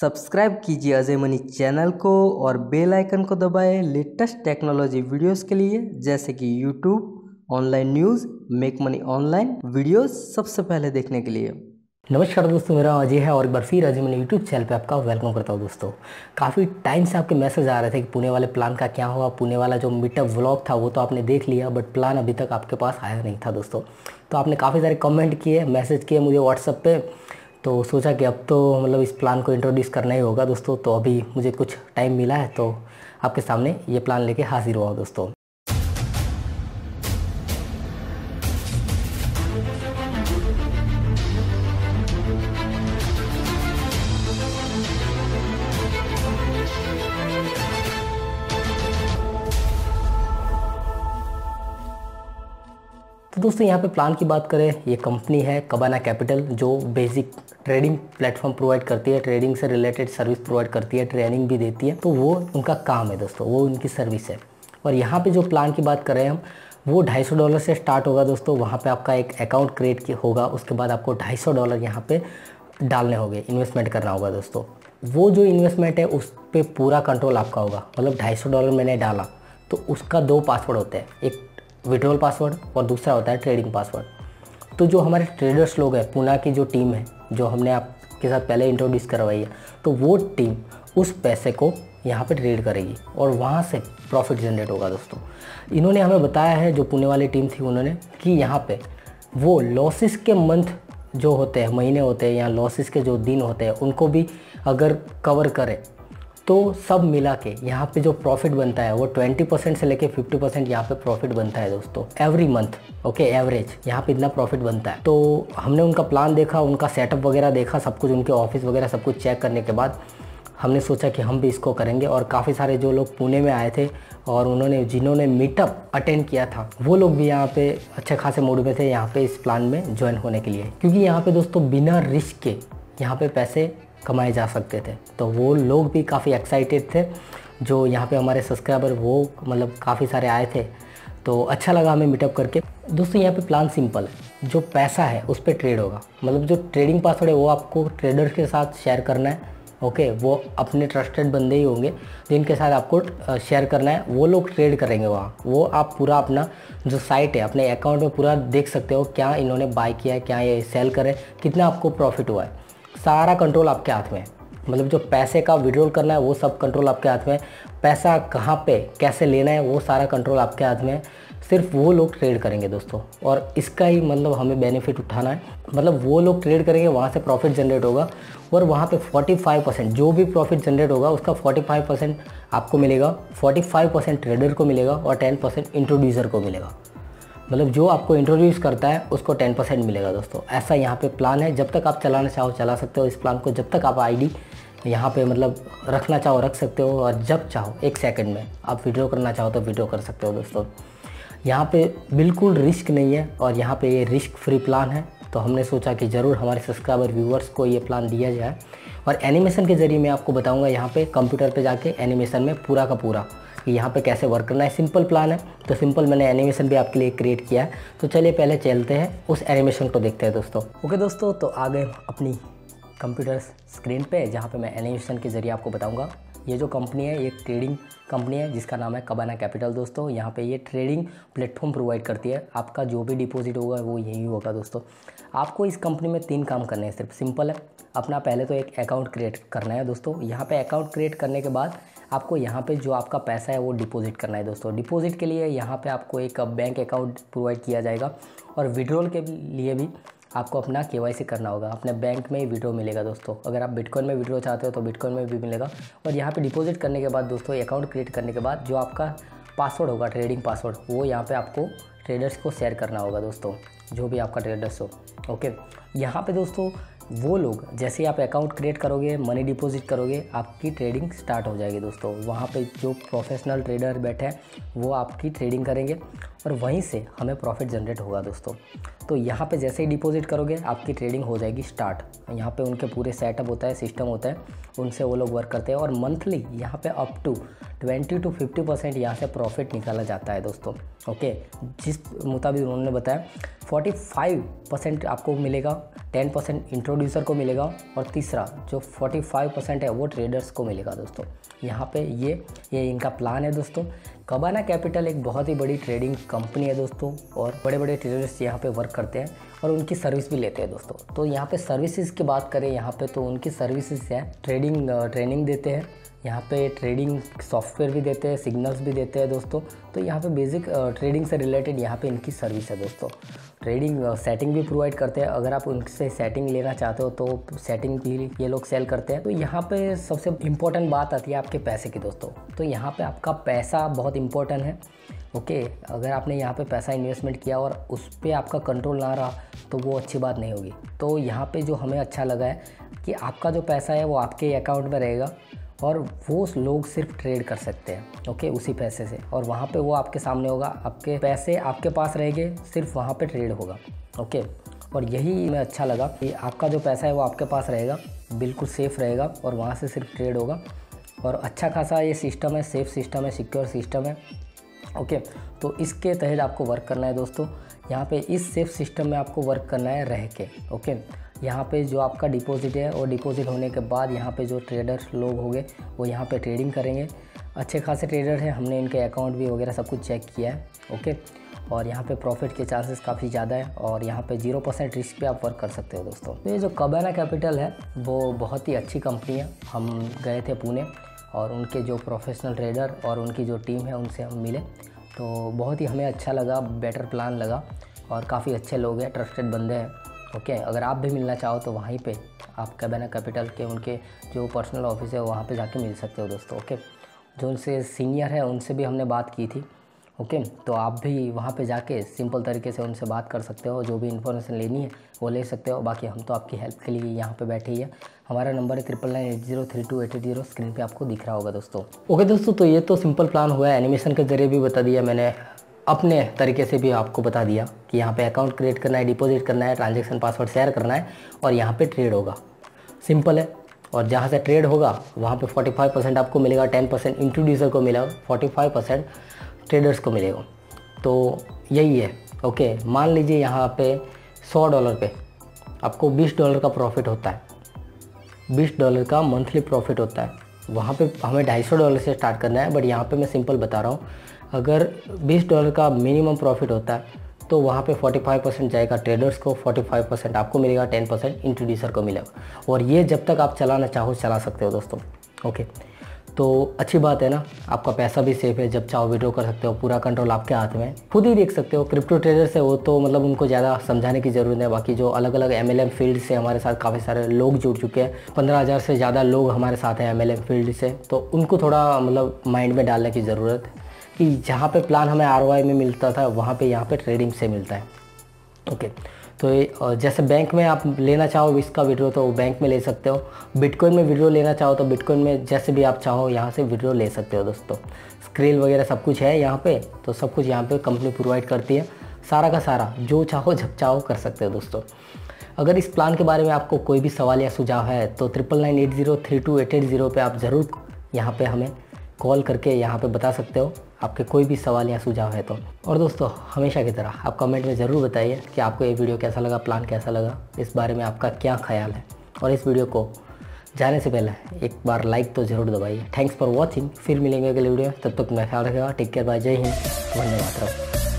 Subscribe कीजिए Ajay money channel को और बेल आइकन को दबाएँ लेटेस्ट टेक्नोलॉजी वीडियोस के लिए, जैसे कि YouTube, online news, make money online videos सबसे पहले देखने के लिए। नमस्कार दोस्तों, मेरा अजय है और एक बार फिर अजय मैंने यूट्यूब चैनल पे आपका वेलकम करता हूँ दोस्तों। काफ़ी टाइम से आपके मैसेज आ रहे थे कि पुणे वाले प्लान का क्या हुआ पुणे वाला जो मीटअप व्लॉग था वो तो आपने देख लिया बट प्लान अभी तक आपके पास आया नहीं था दोस्तों। तो आपने काफ़ी सारे कमेंट किए मैसेज किए मुझे व्हाट्सअप पे तो सोचा कि अब तो मतलब इस प्लान को इंट्रोड्यूस करना ही होगा दोस्तों तो अभी मुझे कुछ टाइम मिला है तो आपके सामने ये प्लान लेके हाजिर हुआ दोस्तों। तो दोस्तों, यहाँ पे प्लान की बात करें, ये कंपनी है कबाना कैपिटल जो बेसिक ट्रेडिंग प्लेटफॉर्म प्रोवाइड करती है ट्रेडिंग से रिलेटेड सर्विस प्रोवाइड करती है ट्रेनिंग भी देती है। तो वो उनका काम है दोस्तों, वो उनकी सर्विस है। और यहाँ पे जो प्लान की बात करें हम, वो ढाई डॉलर से स्टार्ट होगा दोस्तों, वहाँ पर आपका एक अकाउंट क्रिएट होगा, उसके बाद आपको ढाई डॉलर यहाँ पर डालने होंगे इन्वेस्टमेंट करना होगा दोस्तों। वो जो इन्वेस्टमेंट है, उस पर पूरा कंट्रोल आपका होगा मतलब ढाई डॉलर मैंने डाला तो उसका दो पासवर्ड होते हैं, एक विड्रॉल पासवर्ड और दूसरा होता है ट्रेडिंग पासवर्ड तो जो हमारे ट्रेडर्स लोग हैं पूना की जो टीम है, जो हमने आपके साथ पहले इंट्रोड्यूस करवाई है तो वो टीम उस पैसे को यहाँ पे ट्रेड करेगी और वहाँ से प्रॉफिट जनरेट होगा दोस्तों। इन्होंने हमें बताया है, जो पुणे वाली टीम थी उन्होंने, कि यहाँ पे वो लॉसेस के मंथ जो होते हैं, महीने होते हैं या लॉसेस के जो दिन होते हैं, उनको भी अगर कवर करे तो सब मिला के यहाँ पे जो प्रॉफिट बनता है, वो 20 परसेंट से लेके 50% परसेंट यहाँ पे प्रॉफिट बनता है दोस्तों एवरी मंथ ओके एवरेज यहाँ पे इतना प्रॉफिट बनता है। तो हमने उनका प्लान देखा, उनका सेटअप वगैरह देखा, सब कुछ उनके ऑफ़िस वगैरह सब कुछ चेक करने के बाद हमने सोचा कि हम भी इसको करेंगे और काफ़ी सारे जो लोग पुणे में आए थे और उन्होंने, जिन्होंने मीटअप अटेंड किया था, वो लोग भी यहाँ पे अच्छे खासे मूड में थे यहाँ पे इस प्लान में ज्वाइन होने के लिए। क्योंकि यहाँ पे दोस्तों बिना रिस्क के यहाँ पे पैसे कमाए जा सकते थे। तो वो लोग भी काफ़ी एक्साइटेड थे। जो यहाँ पे हमारे सब्सक्राइबर वो मतलब काफ़ी सारे आए थे। तो अच्छा लगा हमें मीटअप करके। दोस्तों, यहाँ पे प्लान सिंपल है। जो पैसा है, उस पर ट्रेड होगा। मतलब जो ट्रेडिंग पासवर्ड है, वो आपको ट्रेडर के साथ शेयर करना है। ओके वो अपने ट्रस्टेड बंदे ही होंगे, जिनके साथ आपको शेयर करना है। वो लोग ट्रेड करेंगे वहाँ। वो आप पूरा अपना जो साइट है, अपने अकाउंट में पूरा देख सकते हो, क्या इन्होंने बाय किया है, क्या ये सेल करे कितना आपको प्रॉफिट हुआ है। सारा कंट्रोल आपके हाथ में। है मतलब जो पैसे का विड्रॉल करना है, वो सब कंट्रोल आपके हाथ में। है पैसा कहाँ पे, कैसे लेना है, वो सारा कंट्रोल आपके हाथ में। है सिर्फ़ वो लोग ट्रेड करेंगे दोस्तों। और इसका ही मतलब हमें बेनिफिट उठाना है। मतलब वो लोग ट्रेड करेंगे, वहाँ से प्रॉफिट जनरेट होगा। और वहाँ पे 45 परसेंट जो भी प्रॉफिट जनरेट होगा, उसका 45 परसेंट आपको मिलेगा। 45 परसेंट ट्रेडर को मिलेगा और 10 परसेंट इंट्रोड्यूसर को मिलेगा। मतलब जो आपको इंट्रोड्यूस करता है, उसको टेन परसेंट मिलेगा दोस्तों। ऐसा यहाँ पे प्लान है। जब तक आप चलाना चाहो, चला सकते हो। इस प्लान को जब तक आप आईडी यहाँ पे मतलब रखना चाहो, रख सकते हो और जब चाहो, एक सेकंड में आप वीडियो करना चाहो तो वीडियो कर सकते हो दोस्तों। यहाँ पे बिल्कुल रिस्क नहीं है और यहाँ पे ये रिस्क फ्री प्लान है। तो हमने सोचा कि ज़रूर हमारे सब्सक्राइबर व्यूवर्स को ये प्लान दिया जाए। और एनिमेशन के ज़रिए मैं आपको बताऊँगा यहाँ पे कंप्यूटर पे जाके एनिमेशन में पूरा का पूरा। कि यहाँ पे कैसे वर्क करना है। सिंपल प्लान है। तो सिंपल मैंने एनिमेशन भी आपके लिए क्रिएट किया है। तो चलिए पहले चलते हैं। उस एनिमेशन को देखते हैं दोस्तों। ओके दोस्तों तो आ गए अपनी कंप्यूटर स्क्रीन पे, जहाँ पे मैं एनिमेशन के ज़रिए आपको बताऊँगा। ये जो कंपनी है, ये ट्रेडिंग कंपनी है, जिसका नाम है कबाना कैपिटल दोस्तों। यहाँ पे ये ट्रेडिंग प्लेटफॉर्म प्रोवाइड करती है। आपका जो भी डिपॉजिट होगा, वो यही होगा दोस्तों। आपको इस कंपनी में तीन काम करने हैं। सिर्फ़ सिंपल है। अपना पहले तो एक अकाउंट क्रिएट करना है दोस्तों। यहाँ पे अकाउंट क्रिएट करने के बाद आपको यहाँ पे जो आपका पैसा है वो डिपॉजिट करना है दोस्तों। डिपॉजिट के लिए यहाँ पे आपको एक बैंक अकाउंट प्रोवाइड किया जाएगा और विड्रॉल के लिए भी आपको अपना के करना होगा। अपने बैंक में ही विड्रो मिलेगा दोस्तों। अगर आप बिटकॉइन में विड्रो चाहते हो तो बिटकॉइन में भी मिलेगा। और यहाँ पे डिपॉजिट करने के बाद दोस्तों अकाउंट क्रिएट करने के बाद जो आपका पासवर्ड होगा ट्रेडिंग पासवर्ड वो यहाँ पे आपको ट्रेडर्स को शेयर करना होगा दोस्तों, जो भी आपका ट्रेडर्स हो। ओके यहाँ पे दोस्तों वो लोग, जैसे ही आप अकाउंट क्रिएट करोगे मनी डिपॉजिट करोगे, आपकी ट्रेडिंग स्टार्ट हो जाएगी दोस्तों। वहाँ पे जो प्रोफेशनल ट्रेडर बैठे हैं, वो आपकी ट्रेडिंग करेंगे और वहीं से हमें प्रॉफिट जनरेट होगा दोस्तों। तो यहाँ पे जैसे ही डिपॉजिट करोगे, आपकी ट्रेडिंग हो जाएगी स्टार्ट यहाँ पे उनके पूरे सेटअप होता है सिस्टम होता है, उनसे वो लोग वर्क करते हैं और मंथली यहाँ पे up to twenty to fifty percent यहाँ से प्रॉफिट निकाला जाता है दोस्तों। ओके जिस मुताबिक उन्होंने बताया फोर्टी फाइव परसेंट आपको मिलेगा। टेन परसेंट इंट्रोड्यूसर को मिलेगा और तीसरा जो फोर्टी फाइव परसेंट है वो ट्रेडर्स को मिलेगा दोस्तों। यहाँ पे ये ये इनका प्लान है दोस्तों। कबाना कैपिटल एक बहुत ही बड़ी ट्रेडिंग कंपनी है दोस्तों, और बड़े बड़े ट्रेडर्स यहाँ पे वर्क करते हैं और उनकी सर्विस भी लेते हैं दोस्तों। तो यहाँ पे सर्विसेज़ की बात करें, यहाँ पे तो उनकी सर्विसेज़ है ट्रेडिंग ट्रेनिंग देते हैं। यहाँ पे ट्रेडिंग सॉफ्टवेयर भी देते हैं सिग्नल्स भी देते हैं दोस्तों। तो यहाँ पे बेसिक ट्रेडिंग से रिलेटेड यहाँ पे इनकी सर्विस है दोस्तों। ट्रेडिंग सेटिंग भी प्रोवाइड करते हैं। अगर आप उनसे सेटिंग लेना चाहते हो तो सेटिंग भी ये लोग सेल करते हैं। तो यहाँ पे सबसे इम्पोर्टेंट बात आती है आपके पैसे की दोस्तों। तो यहाँ पे आपका पैसा बहुत इंपॉर्टेंट है। ओके अगर आपने यहाँ पे पैसा इन्वेस्टमेंट किया और उस पर आपका कंट्रोल ना रहा तो वो अच्छी बात नहीं होगी। तो यहाँ पे जो हमें अच्छा लगा है कि आपका जो पैसा है वो आपके अकाउंट में रहेगा और वो लोग सिर्फ़ ट्रेड कर सकते हैं। ओके उसी पैसे से। और वहाँ पे वो आपके सामने होगा, आपके पैसे आपके पास रहेंगे, सिर्फ़ वहाँ पे ट्रेड होगा। ओके और यही मैं अच्छा लगा कि आपका जो पैसा है वो आपके पास रहेगा, बिल्कुल सेफ़ रहेगा और वहाँ से सिर्फ़ ट्रेड होगा। और अच्छा खासा ये सिस्टम है सेफ़ सिस्टम है सिक्योर सिस्टम है। ओके तो इसके तहत आपको वर्क करना है दोस्तों। यहाँ पे इस सेफ़ सिस्टम में आपको वर्क करना है रह के। ओके यहाँ पे जो आपका डिपॉजिट है और डिपॉजिट होने के बाद यहाँ पे जो ट्रेडर लोग होंगे, वो यहाँ पे ट्रेडिंग करेंगे। अच्छे खासे ट्रेडर हैं, हमने इनके अकाउंट भी वगैरह सब कुछ चेक किया है। ओके और यहाँ पे प्रॉफिट के चांसेस काफ़ी ज़्यादा है और यहाँ पे ज़ीरो परसेंट रिस्क पे आप वर्क कर सकते हो दोस्तों। तो ये जो कबाना कैपिटल है, वो बहुत ही अच्छी कंपनी है। हम गए थे पुणे। और उनके जो प्रोफेशनल ट्रेडर और उनकी जो टीम है, उनसे हम मिले। तो बहुत ही हमें अच्छा लगा बेटर प्लान लगा और काफ़ी अच्छे लोग हैं ट्रस्टेड बंदे हैं। ओके अगर आप भी मिलना चाहो तो वहीं पे आप कैबेना कैपिटल के, उनके जो पर्सनल ऑफ़िस है, वहाँ पे जाके मिल सकते हो दोस्तों। ओके जो उनसे सीनियर है, उनसे भी हमने बात की थी। ओके? तो आप भी वहाँ पे जाके सिंपल तरीके से उनसे बात कर सकते हो, जो भी इन्फॉर्मेशन लेनी है, वो ले सकते हो। बाकी हम तो आपकी हेल्प के लिए यहाँ पे बैठे ही है। हमारा नंबर है triple nine eight zero three two eight eight zero screen पे आपको दिख रहा होगा दोस्तों। ओके दोस्तों तो ये तो सिंपल प्लान हुआ है। एनिमेशन के ज़रिए भी बता दिया मैंने। अपने तरीके से भी आपको बता दिया कि यहाँ पे अकाउंट क्रिएट करना है डिपॉजिट करना है ट्रांजेक्शन पासवर्ड शेयर करना है और यहाँ पे ट्रेड होगा। सिंपल है। और जहाँ से ट्रेड होगा, वहाँ पे 45 परसेंट आपको मिलेगा 10 परसेंट इंट्रोड्यूसर को मिलेगा 45 परसेंट ट्रेडर्स को मिलेगा। तो यही है ओके मान लीजिए यहाँ पे 100 डॉलर पे आपको 20 डॉलर का प्रॉफिट होता है। 20 डॉलर का मंथली प्रॉफिट होता है। वहाँ पे हमें ढाई डॉलर से स्टार्ट करना है बट यहाँ पे मैं सिंपल बता रहा हूँ। अगर 20 डॉलर का मिनिमम प्रॉफिट होता है तो वहाँ पे 45 परसेंट जाएगा ट्रेडर्स को 45 परसेंट आपको मिलेगा 10 परसेंट इंट्रोड्यूसर को मिलेगा। और ये जब तक आप चलाना चाहो, चला सकते हो दोस्तों ओके तो अच्छी बात है ना, आपका पैसा भी सेफ़ है, जब चाहो विड्रॉ कर सकते हो, पूरा कंट्रोल आपके हाथ में खुद ही देख सकते हो क्रिप्टो ट्रेडर्स है वो तो मतलब उनको ज़्यादा समझाने की ज़रूरत है। बाकी जो अलग अलग एम फ़ील्ड से हमारे साथ, काफ़ी सारे लोग जुड़ चुके हैं। पंद्रह हज़ार से ज़्यादा लोग हमारे साथ हैं एम फ़ील्ड से। तो उनको थोड़ा मतलब माइंड में डालने की ज़रूरत है कि जहाँ पे प्लान हमें आर में मिलता था, वहाँ पे यहाँ पे ट्रेडिंग से मिलता है। ओके तो जैसे बैंक में आप लेना चाहो इसका विड्रो तो बैंक में ले सकते हो। बिटकॉइन में विड्रो लेना चाहो तो बिटकॉइन में जैसे भी आप चाहो यहाँ से विड्रो ले सकते हो दोस्तों। स्क्रील वगैरह सब कुछ है यहाँ पे तो सब कुछ यहाँ पे कंपनी प्रोवाइड करती है। सारा का सारा, जो चाहो जब चाहो कर सकते हो दोस्तों। अगर इस प्लान के बारे में आपको कोई भी सवाल या सुझाव है तो triple nine eight zero three two eight eight zero पर आप ज़रूर यहाँ पे हमें कॉल करके यहाँ पे बता सकते हो। आपके कोई भी सवाल या सुझाव है तो। और दोस्तों, हमेशा की तरह आप कमेंट में ज़रूर बताइए कि आपको ये वीडियो कैसा लगा, प्लान कैसा लगा, इस बारे में आपका क्या ख्याल है। और इस वीडियो को जाने से पहले एक बार लाइक तो ज़रूर दबाइए। थैंक्स फॉर वॉचिंग फिर मिलेंगे अगले वीडियो तब तक मैं ख्याल रखेगा टेक केयर बाय जय हिंद। धन्यवाद